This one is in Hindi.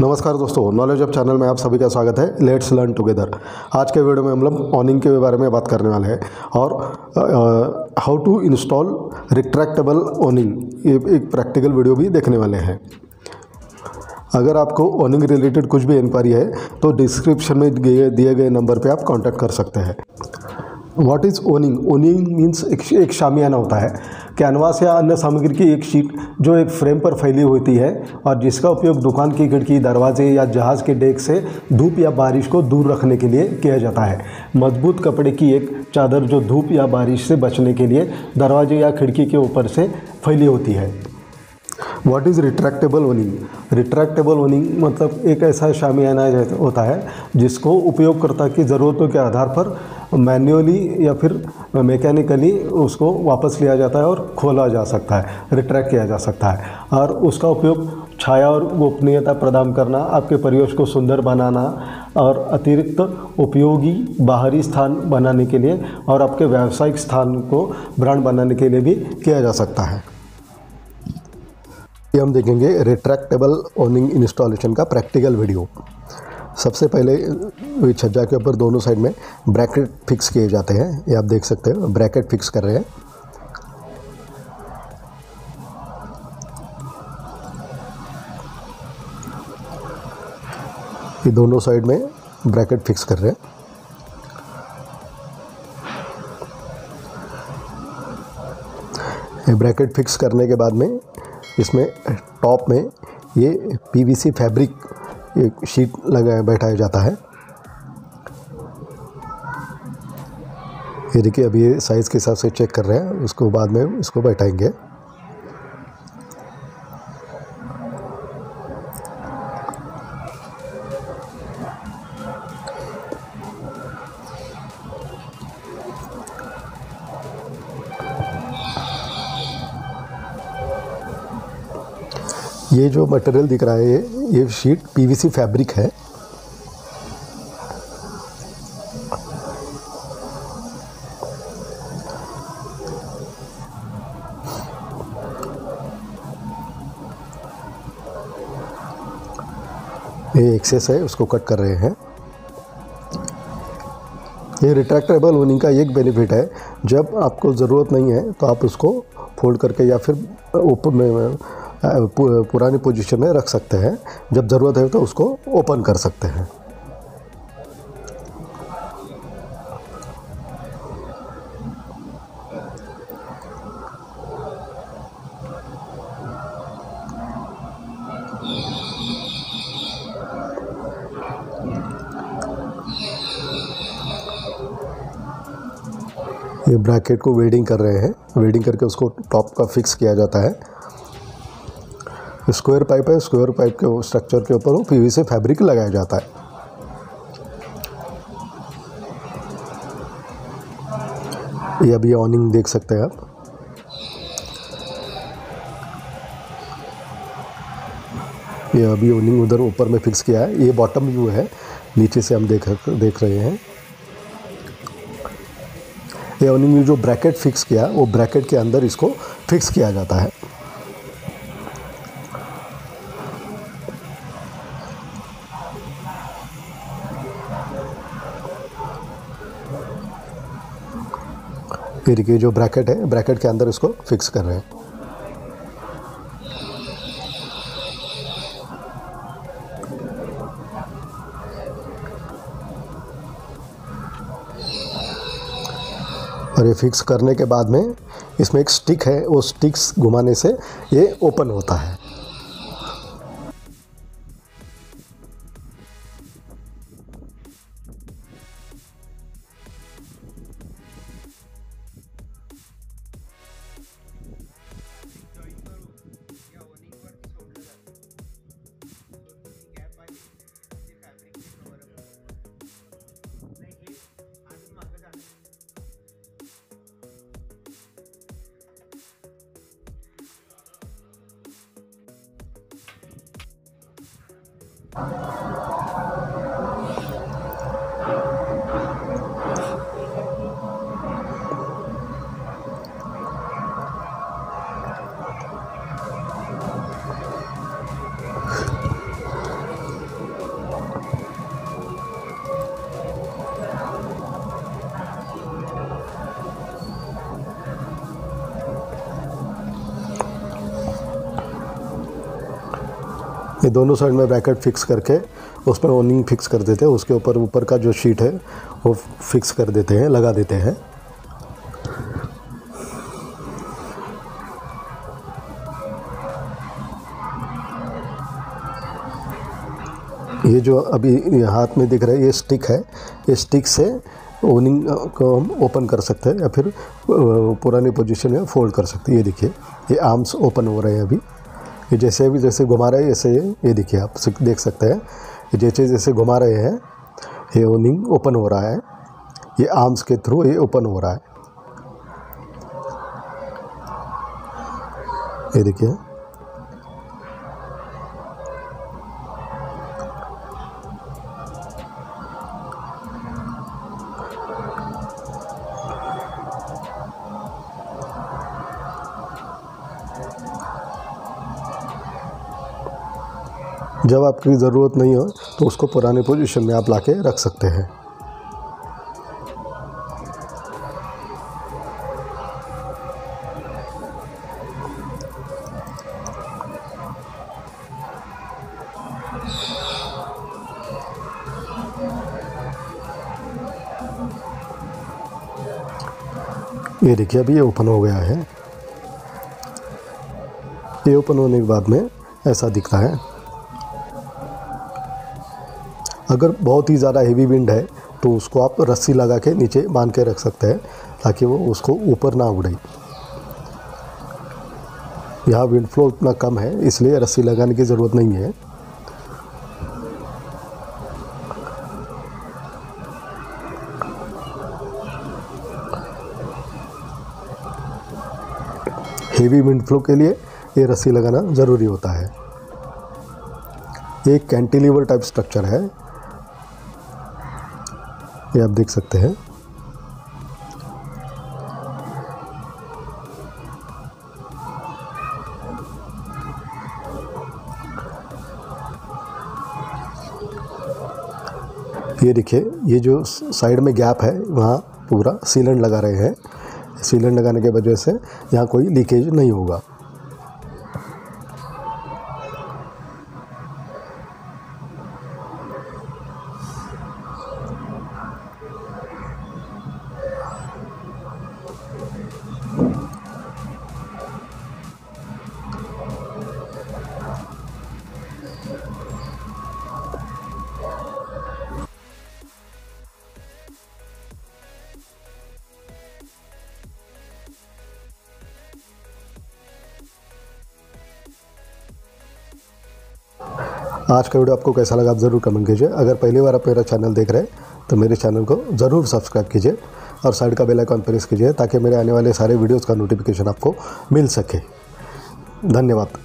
नमस्कार दोस्तों नॉलेज ऑफ़ चैनल में आप सभी का स्वागत है। लेट्स लर्न टुगेदर आज के वीडियो में हम लोग ऑनिंग के बारे में बात करने वाले हैं और how to install retractable awning ये एक प्रैक्टिकल वीडियो भी देखने वाले हैं। अगर आपको ऑनिंग रिलेटेड कुछ भी इंक्वायरी है तो डिस्क्रिप्शन में दिए गए नंबर पर आप कॉन्टैक्ट कर सकते हैं। What is awning awning means एक, एक शामियाना होता है। कैनवास या अन्य सामग्री की एक शीट जो एक फ्रेम पर फैली होती है और जिसका उपयोग दुकान की खिड़की दरवाजे या जहाज़ के डेक से धूप या बारिश को दूर रखने के लिए किया जाता है। मज़बूत कपड़े की एक चादर जो धूप या बारिश से बचने के लिए दरवाजे या खिड़की के ऊपर से फैली होती है। What is retractable awning retractable awning मतलब एक ऐसा शामियाना होता है, जिसको उपयोगकर्ता की ज़रूरतों के आधार पर मैन्युअली या फिर मैकेनिकली उसको वापस लिया जाता है और खोला जा सकता है रिट्रैक्ट किया जा सकता है। और उसका उपयोग छाया और गोपनीयता प्रदान करना, आपके परिवेश को सुंदर बनाना और अतिरिक्त उपयोगी बाहरी स्थान बनाने के लिए और आपके व्यावसायिक स्थान को ब्रांड बनाने के लिए भी किया जा सकता है। ये हम देखेंगे रिट्रैक्टेबल ओनिंग इंस्टॉलेशन का प्रैक्टिकल वीडियो सबसे पहले छज्जा के ऊपर दोनों साइड में ब्रैकेट फिक्स किए जाते हैं। ये आप देख सकते हैं ब्रैकेट फिक्स कर रहे हैं। ये दोनों साइड में ब्रैकेट फिक्स कर रहे हैं। ये ब्रैकेट फिक्स करने के बाद में इसमें टॉप में ये पीवीसी फैब्रिक शीट लगाया बैठाया जाता है। ये देखिए अभी साइज़ के हिसाब से चेक कर रहे हैं, उसको बाद में इसको बैठाएँगे। ये जो मटेरियल दिख रहा है, ये शीट पीवीसी फैब्रिक है। ये एक्सेस है, उसको कट कर रहे हैं। ये रिट्रैक्टेबल होने का एक बेनिफिट है। जब आपको ज़रूरत नहीं है तो आप उसको फोल्ड करके या फिर में पुरानी पोजीशन में रख सकते हैं। जब ज़रूरत है तो उसको ओपन कर सकते हैं। ये ब्रैकेट को वेल्डिंग कर रहे हैं। वेल्डिंग करके उसको टॉप का फिक्स किया जाता है। स्क्वायर पाइप है, स्क्वायर पाइप के स्ट्रक्चर के ऊपर वो पीवीसी फैब्रिक लगाया जाता है। ये अभी ऑनिंग देख सकते हैं आप। ये अभी ऑनिंग उधर ऊपर में फिक्स किया है। ये बॉटम व्यू है। नीचे से हम देख देख रहे हैं। ये ऑनिंग व्यू जो ब्रैकेट फिक्स किया, वो ब्रैकेट के अंदर इसको फिक्स किया जाता है। फिर ये जो ब्रैकेट है ब्रैकेट के अंदर इसको फिक्स कर रहे हैं। और ये फिक्स करने के बाद में इसमें एक स्टिक है, वो स्टिक्स घुमाने से ये ओपन होता है। 감사합니다. ये दोनों साइड में ब्रैकेट फिक्स करके उस पर ओनिंग फिक्स कर देते हैं। उसके ऊपर ऊपर का जो शीट है, वो फिक्स कर देते हैं, लगा देते हैं। ये जो अभी हाथ में दिख रहा है, ये स्टिक है। ये स्टिक से ओनिंग को हम ओपन कर सकते हैं या फिर पुरानी पोजीशन में फोल्ड कर सकते हैं। ये देखिए, ये आर्म्स ओपन हो रहे हैं अभी। ये जैसे भी जैसे घुमा रहे हैं, ऐसे ये देखिए आप देख सकते हैं ये जैसे जैसे घुमा रहे हैं, ये ओनिंग ओपन हो रहा है, ये आर्म्स के थ्रू ये ओपन हो रहा है। ये देखिए। जब आपकी ज़रूरत नहीं हो तो उसको पुराने पोजीशन में आप ला के रख सकते हैं। ये देखिए, अभी ये ओपन हो गया है। ये ओपन होने के बाद में ऐसा दिखता है। अगर बहुत ही ज़्यादा हेवी विंड है तो उसको आप रस्सी लगा के नीचे बाँध के रख सकते हैं, ताकि वो उसको ऊपर ना उड़े यहाँ विंड फ्लो उतना कम है, इसलिए रस्सी लगाने की ज़रूरत नहीं है। हेवी विंड फ्लो के लिए ये रस्सी लगाना ज़रूरी होता है। एक कैंटिलीवर टाइप स्ट्रक्चर है। ये आप देख सकते हैं। ये देखिए, ये जो साइड में गैप है, वहाँ पूरा सीलेंट लगा रहे हैं। सीलेंट लगाने के वजह से यहाँ कोई लीकेज नहीं होगा। आज का वीडियो आपको कैसा लगा आप ज़रूर कमेंट कीजिए। अगर पहली बार आप मेरा चैनल देख रहे हैं तो मेरे चैनल को ज़रूर सब्सक्राइब कीजिए और साइड का बेल आइकॉन प्रेस कीजिए ताकि मेरे आने वाले सारे वीडियोज़ का नोटिफिकेशन आपको मिल सके। धन्यवाद।